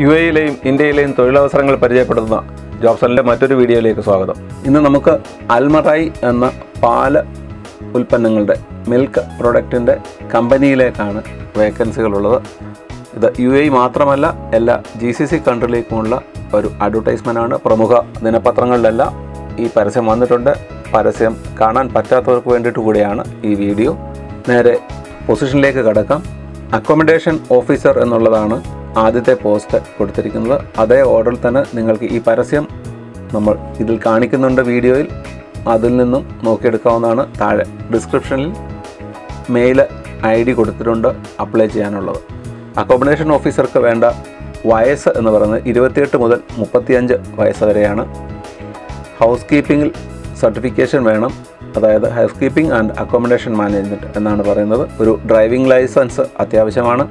U എയിലെയും ഇന്ത്യയിലെയും തൊഴിലവസരങ്ങൾ പരിചയപ്പെടുത്തുന്ന ജോബ്സലിന്റെ മറ്റൊരു വീഡിയോയിലേക്ക് സ്വാഗതം. ഇന്ന് നമുക്ക് അൽമറായി എന്ന പാൽ ഉൽപ്പന്നങ്ങളുടെ മിൽക്ക് പ്രൊഡക്റ്റിന്റെ കമ്പനിയിലേക്കാണ് വേക്കൻസികളുള്ളത്. ഇത് യു എ മാത്രമല്ല എല്ലാ ജി സി സി കൺട്രിയിലേക്കുമുള്ള ഒരു അഡ്വർടൈസ്മെന്റ് ആണ് പ്രമുഖ ദിനപത്രങ്ങളിലെല്ലാം ഈ പരസ്യം വന്നിട്ടുണ്ട്. പരസ്യം കാണാൻ പറ്റാത്തവർക്ക് വേണ്ടിയിട്ട് കൂടിയാണ് ഈ വീഡിയോ. നേരെ പൊസിഷനിലേക്ക് കടക്കാം. അക്കോമഡേഷൻ ഓഫീസർ എന്നുള്ളതാണ് ആദ്യത്തെ പോസ്റ്റ് കൊടുത്തിരിക്കുന്നത് അതേ ഓർഡറിൽ തന്നെ നിങ്ങൾക്ക് ഈ പരസ്യം നമ്മൾ ഇതിൽ കാണിക്കുന്നുണ്ട് വീഡിയോയിൽ. അതിൽ നിന്നും നോക്കിയെടുക്കാവുന്നതാണ്. താഴെ ഡിസ്ക്രിപ്ഷനിൽ മെയിൽ ഐ ഡി കൊടുത്തിട്ടുണ്ട് അപ്ലൈ ചെയ്യാനുള്ളത്. അക്കോമഡേഷൻ ഓഫീസർക്ക് വേണ്ട വയസ്സ് എന്ന് പറയുന്നത് ഇരുപത്തിയെട്ട് മുതൽ മുപ്പത്തിയഞ്ച് വയസ്സ് വരെയാണ്. ഹൗസ് കീപ്പിംഗിൽ സർട്ടിഫിക്കേഷൻ വേണം. അതായത് house keeping and accommodation management എന്നാണ് പറയുന്നത്. ഒരു ഡ്രൈവിംഗ് ലൈസൻസ് അത്യാവശ്യമാണ്.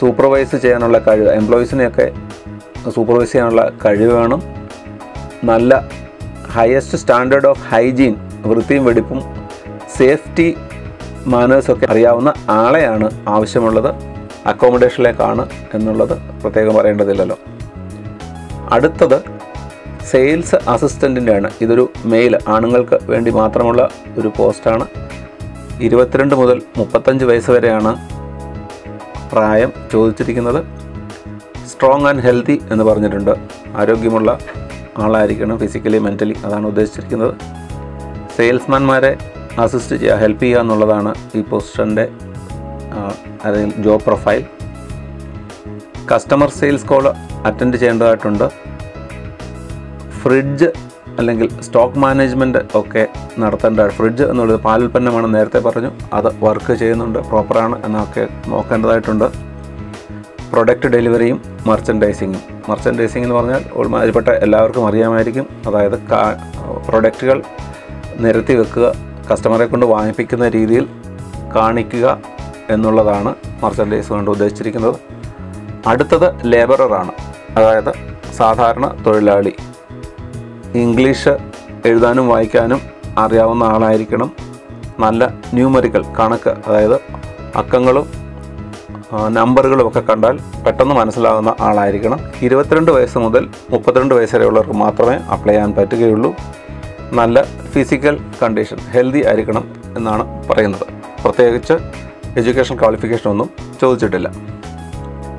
സൂപ്പർവൈസ് ചെയ്യാനുള്ള കഴിവ് എംപ്ലോയീസിനെയൊക്കെ സൂപ്പർവൈസ് ചെയ്യാനുള്ള കഴിവ് വേണം. നല്ല ഹയസ്റ്റ് സ്റ്റാൻഡേർഡ് ഓഫ് ഹൈജീൻ വൃത്തിയും വെടിപ്പും സേഫ്റ്റി മാനേഴ്സൊക്കെ അറിയാവുന്ന ആളെയാണ് ആവശ്യമുള്ളത്. അക്കോമഡേഷനിലേക്കാണ് എന്നുള്ളത് പ്രത്യേകം പറയേണ്ടതില്ലല്ലോ. അടുത്തത് സെയിൽസ് അസിസ്റ്റന്റിന്റെ ആണ് ഇതൊരു മെയിൽ ആണുങ്ങൾക്ക് വേണ്ടി മാത്രമുള്ള ഒരു പോസ്റ്റാണ് ഇരുപത്തിരണ്ട് മുതൽ മുപ്പത്തഞ്ച് വയസ്സ് വരെയാണ് പ്രായം ചോദിച്ചിരിക്കുന്നത് സ്ട്രോങ് ആൻഡ് ഹെൽത്തി എന്ന് പറഞ്ഞിട്ടുണ്ട്. ആരോഗ്യമുള്ള ആളായിരിക്കണം ഫിസിക്കലി മെന്റലി അതാണ് ഉദ്ദേശിച്ചിരിക്കുന്നത്. സെയിൽസ്മാൻമാരെ അസിസ്റ്റ് ചെയ്യുക ഹെൽപ്പ് ചെയ്യുക എന്നുള്ളതാണ് ഈ പൊസിഷന്റെ അല്ലെങ്കിൽ job profile customer sales call attend ചെയ്യേണ്ടതായിട്ടുണ്ട്. ഫ്രിഡ്ജ് അല്ലെങ്കിൽ സ്റ്റോക്ക് മാനേജ്മെന്റ് ഒക്കെ നടത്തേണ്ട ഫ്രിഡ്ജ് എന്നുള്ളത് പാലുൽപ്പന്നമാണ്. നേരത്തെ പറഞ്ഞു അത് വർക്ക് ചെയ്യുന്നുണ്ട് പ്രോപ്പറാണ് എന്നൊക്കെ നോക്കേണ്ടതായിട്ടുണ്ട്. പ്രൊഡക്റ്റ് ഡെലിവറിയും മർച്ചൻഡൈസിങ്ങും മർച്ചൻഡൈസിംഗ് എന്ന് പറഞ്ഞാൽ ഒരുമാതിരിപ്പെട്ട എല്ലാവർക്കും അറിയാമായിരിക്കും. അതായത് കാ പ്രൊഡക്റ്റുകൾ നിരത്തി വെക്കുക കസ്റ്റമറെ കൊണ്ട് വാങ്ങിപ്പിക്കുന്ന രീതിയിൽ കാണിക്കുക എന്നുള്ളതാണ് മർച്ചൻഡൈസ് കൊണ്ട് ഉദ്ദേശിച്ചിരിക്കുന്നത്. അടുത്തത് ലേബററാണ് അതായത് സാധാരണ തൊഴിലാളി. ഇംഗ്ലീഷ് എഴുതാനും വായിക്കാനും അറിയാവുന്ന ആളായിരിക്കണം. നല്ല ന്യൂമറിക്കൽ കണക്ക് അതായത് അക്കങ്ങളും നമ്പറുകളും ഒക്കെ കണ്ടാൽ പെട്ടെന്ന് മനസ്സിലാകുന്ന ആളായിരിക്കണം. ഇരുപത്തിരണ്ട് വയസ്സ് മുതൽ മുപ്പത്തിരണ്ട് വയസ്സ് വരെയുള്ളവർക്ക് മാത്രമേ അപ്ലൈ ചെയ്യാൻ പറ്റുകയുള്ളൂ. നല്ല ഫിസിക്കൽ കണ്ടീഷൻ ഹെൽത്തി ആയിരിക്കണം എന്നാണ് പറയുന്നത്. പ്രത്യേകിച്ച് എഡ്യൂക്കേഷൻ ക്വാളിഫിക്കേഷൻ ഒന്നും ചോദിച്ചിട്ടില്ല.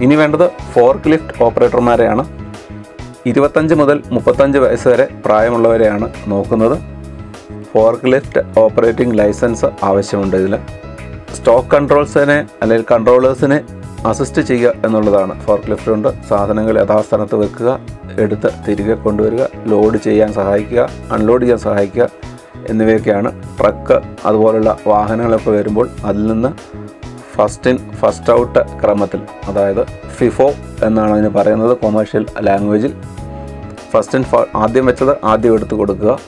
ഇനി വേണ്ടത് ഫോർക്ക് ലിഫ്റ്റ് ഓപ്പറേറ്റർമാരെയാണ് ഇരുപത്തഞ്ച് മുതൽ മുപ്പത്തഞ്ച് വയസ്സ് വരെ പ്രായമുള്ളവരെയാണ് നോക്കുന്നത്. ഫോർക്ക് ലിഫ്റ്റ് ഓപ്പറേറ്റിംഗ് ലൈസൻസ് ആവശ്യമുണ്ട് ഇതിൽ സ്റ്റോക്ക് കൺട്രോൾസിനെ അല്ലെങ്കിൽ കൺട്രോളേഴ്സിനെ അസിസ്റ്റ് ചെയ്യുക എന്നുള്ളതാണ്. ഫോർക്ക് ലിഫ്റ്റ് കൊണ്ട് സാധനങ്ങൾ യഥാസ്ഥാനത്ത് വെക്കുക എടുത്ത് തിരികെ കൊണ്ടുവരിക ലോഡ് ചെയ്യാൻ സഹായിക്കുക അൺലോഡ് ചെയ്യാൻ സഹായിക്കുക എന്നിവയൊക്കെയാണ്. ട്രക്ക് അതുപോലുള്ള വാഹനങ്ങളൊക്കെ വരുമ്പോൾ അതിൽ നിന്ന് ഫസ്റ്റ് ഇൻ ഫസ്റ്റ് ഔട്ട് ക്രമത്തിൽ. അതായത് ഫിഫോ എന്നാണ് അതിന് പറയുന്നത്. കൊമേഴ്ഷ്യൽ ലാംഗ്വേജിൽ ഫസ്റ്റ് ആൻഡ് ആദ്യം വെച്ചത് ആദ്യം എടുത്തു കൊടുക്കുക.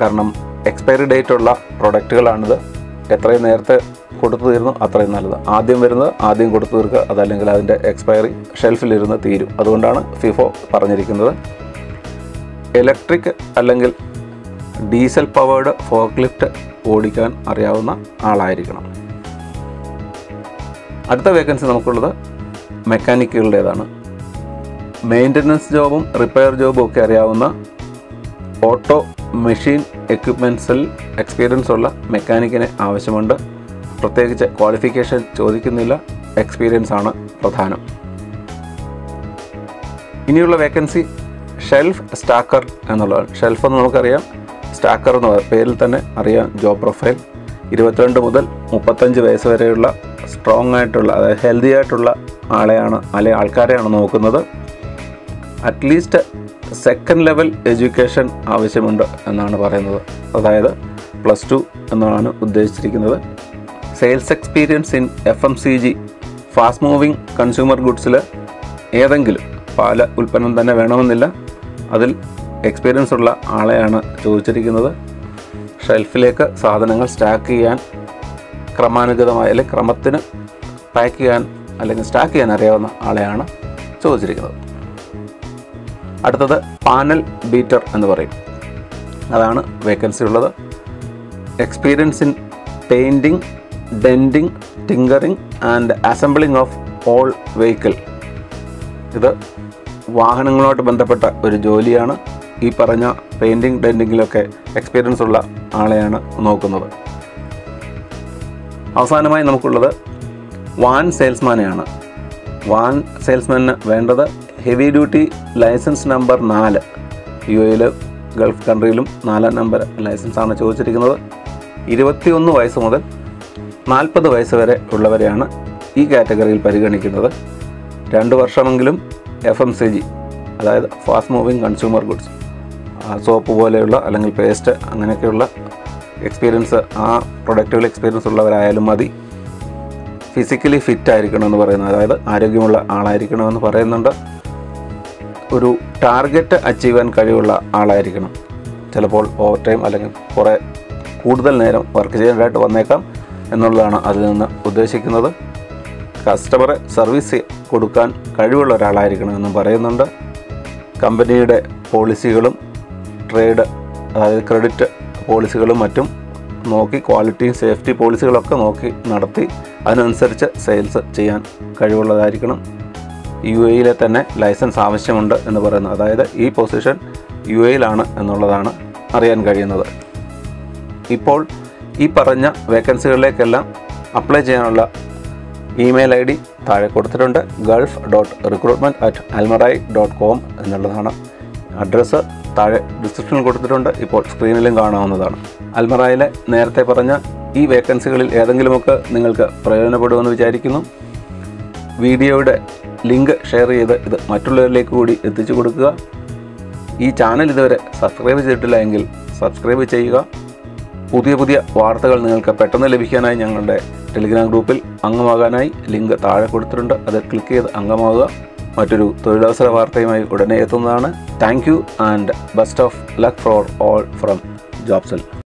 കാരണം എക്സ്പയറി ഡേറ്റ് ഉള്ള പ്രൊഡക്റ്റുകളാണിത് എത്രയും നേരത്തെ കൊടുത്തു തീരുന്നു അത്രയും നല്ലത്. ആദ്യം വരുന്നത് ആദ്യം കൊടുത്തു തീർക്കുക അതല്ലെങ്കിൽ അതിന്റെ എക്സ്പയറി ഷെൽഫിലിരുന്ന് തീരും. അതുകൊണ്ടാണ് ഫിഫോ പറഞ്ഞിരിക്കുന്നത്. ഇലക്ട്രിക് അല്ലെങ്കിൽ ഡീസൽ പവേർഡ് ഫോക്ക് ലിഫ്റ്റ് ഓടിക്കാൻ അറിയാവുന്ന ആളായിരിക്കണം. അടുത്ത വേക്കൻസി നമുക്കുള്ളത് മെക്കാനിക്കുകളുടേതാണ് മെയിന്റനൻസ് ജോബും റിപ്പയർ ജോബും ഒക്കെ അറിയാവുന്ന ഓട്ടോ മെഷീൻ എക്യുപ്മെന്റ്സിൽ എക്സ്പീരിയൻസ് ഉള്ള മെക്കാനിക്കിനെ ആവശ്യമുണ്ട്. പ്രത്യേകിച്ച് ക്വാളിഫിക്കേഷൻ ചോദിക്കുന്നില്ല. എക്സ്പീരിയൻസ് ആണ് പ്രധാനം. ഇനിയുള്ള വേക്കൻസി ഷെൽഫ് സ്റ്റാക്കർ എന്നുള്ളതാണ്. ഷെൽഫ് എന്ന് നമുക്കറിയാം. സ്റ്റാക്കർ എന്ന പേരിൽ തന്നെ അറിയാം ജോബ് പ്രൊഫൈൽ ഇരുപത്തിരണ്ട് മുതൽ മുപ്പത്തഞ്ച് വയസ്സ് വരെയുള്ള സ്ട്രോങ് ആയിട്ടുള്ള അതായത് ഹെൽത്തി ആയിട്ടുള്ള ആളെയാണ് അല്ലെ ആൾക്കാരെയാണ് നോക്കുന്നത്. അറ്റ്ലീസ്റ്റ് സെക്കൻഡ് ലെവൽ എഡ്യൂക്കേഷൻ ആവശ്യമുണ്ട് എന്നാണ് പറയുന്നത്. അതായത് പ്ലസ് ടു എന്നാണ് ഉദ്ദേശിച്ചിരിക്കുന്നത്. Sales experience in F M C G fast moving consumer ഗുഡ്സിൽ ഏതെങ്കിലും പാല ഉൽപ്പന്നം തന്നെ വേണമെന്നില്ല. അതിൽ എക്സ്പീരിയൻസ് ഉള്ള ആളെയാണ് ചോദിച്ചിരിക്കുന്നത്. ഷെൽഫിലേക്ക് സാധനങ്ങൾ സ്റ്റാക്ക് ചെയ്യാൻ ക്രമാനുഗതമായ അല്ലെങ്കിൽ ക്രമത്തിന് പാക്ക് ചെയ്യാൻ അല്ലെങ്കിൽ സ്റ്റാക്ക് ചെയ്യാൻ അറിയാവുന്ന ആളെയാണ് ചോദിച്ചിരിക്കുന്നത്. അടുത്തത് പാനൽ ബീറ്റർ എന്ന് പറയും. അതാണ് വേക്കൻസി ഉള്ളത്. Experience in painting denting tinkering and assembling of all vehicle ഇത് വാഹനങ്ങളുമായിട്ട് ബന്ധപ്പെട്ട ഒരു ജോലിയാണ്. ഈ പറഞ്ഞ പെയിന്റിങ് ഡെന്റിങ്ങിലൊക്കെ എക്സ്പീരിയൻസ് ഉള്ള ആളെയാണ് നോക്കുന്നത്. അവസാനമായി നമുക്കുള്ളത് വാൻ സെയിൽസ്മാനെയാണ് വാൻ സെയിൽസ്മാന് വേണ്ടത് ഹെവി ഡ്യൂട്ടി ലൈസൻസ് നമ്പർ നാല്. യു എയിൽ ഗൾഫ് കൺട്രിയിലും നാലാം നമ്പർ ലൈസൻസാണ് ചോദിച്ചിരിക്കുന്നത്. ഇരുപത്തിയൊന്ന് വയസ്സ് മുതൽ നാൽപ്പത് വയസ്സ് വരെ ഉള്ളവരെയാണ് ഈ കാറ്റഗറിയിൽ പരിഗണിക്കുന്നത്. രണ്ട് വർഷമെങ്കിലും എഫ് എം സി ജി അതായത് fast moving consumer goods soap പോലെയുള്ള അല്ലെങ്കിൽ പേസ്റ്റ് അങ്ങനെയൊക്കെയുള്ള എക്സ്പീരിയൻസ് ആ പ്രൊഡക്റ്റുകൾ എക്സ്പീരിയൻസ് ഉള്ളവരായാലും മതി. ഫിസിക്കലി ഫിറ്റ് ആയിരിക്കണമെന്ന് പറയുന്നത് അതായത് ആരോഗ്യമുള്ള ആളായിരിക്കണമെന്ന് പറയുന്നുണ്ട്. ഒരു ടാർഗറ്റ് അച്ചീവ് ചെയ്യാൻ കഴിവുള്ള ആളായിരിക്കണം. ചിലപ്പോൾ ഓവർ ടൈം അല്ലെങ്കിൽ കുറേ കൂടുതൽ നേരം വർക്ക് ചെയ്യാനായിട്ട് വന്നേക്കാം എന്നുള്ളതാണ് അതിൽ നിന്ന് ഉദ്ദേശിക്കുന്നത്. കസ്റ്റമറെ സർവീസ് കൊടുക്കാൻ കഴിവുള്ള ഒരാളായിരിക്കണം എന്നും പറയുന്നുണ്ട്. കമ്പനിയുടെ പോളിസികളും ട്രേഡ് അതായത് ക്രെഡിറ്റ് പോളിസികളും മറ്റും നോക്കി ക്വാളിറ്റിയും സേഫ്റ്റി പോളിസികളൊക്കെ നോക്കി നടത്തി അതിനനുസരിച്ച് സെയിൽസ് ചെയ്യാൻ കഴിവുള്ളതായിരിക്കണം. യു എയിലെ തന്നെ ലൈസൻസ് ആവശ്യമുണ്ട് എന്ന് പറയുന്നു. അതായത് ഈ പൊസിഷൻ യു എയിലാണ് എന്നുള്ളതാണ് അറിയാൻ കഴിയുന്നത്. ഇപ്പോൾ ഈ പറഞ്ഞ വേക്കൻസികളിലേക്കെല്ലാം അപ്ലൈ ചെയ്യാനുള്ള ഇമെയിൽ ഐ ഡി താഴെ കൊടുത്തിട്ടുണ്ട്. Gulf dot recruitment at Almarai dot com എന്നുള്ളതാണ്. അഡ്രസ്സ് താഴെ ഡിസ്ക്രിപ്ഷനിൽ കൊടുത്തിട്ടുണ്ട്. ഇപ്പോൾ സ്ക്രീനിലും കാണാവുന്നതാണ്. അൽമറായിലെ നേരത്തെ പറഞ്ഞ ഈ വേക്കൻസികളിൽ ഏതെങ്കിലുമൊക്കെ നിങ്ങൾക്ക് പ്രയോജനപ്പെടുമെന്ന് വിചാരിക്കുന്നു. വീഡിയോയുടെ ലിങ്ക് ഷെയർ ചെയ്ത് ഇത് മറ്റുള്ളവരിലേക്ക് കൂടി എത്തിച്ചു കൊടുക്കുക. ഈ ചാനൽ ഇതുവരെ സബ്സ്ക്രൈബ് ചെയ്തിട്ടില്ല എങ്കിൽ സബ്സ്ക്രൈബ് ചെയ്യുക. പുതിയ പുതിയ വാർത്തകൾ നിങ്ങൾക്ക് പെട്ടെന്ന് ലഭിക്കാനായി ഞങ്ങളുടെ ടെലിഗ്രാം ഗ്രൂപ്പിൽ അംഗമാകാനായി ലിങ്ക് താഴെ കൊടുത്തിട്ടുണ്ട്. അത് ക്ലിക്ക് ചെയ്ത് അംഗമാകുക മറ്റൊരു തൊഴിലവസര വാർത്തയുമായി ഉടനെ എത്തുന്നതാണ്. Thank you and best of luck for all from ജോബ്സൽ.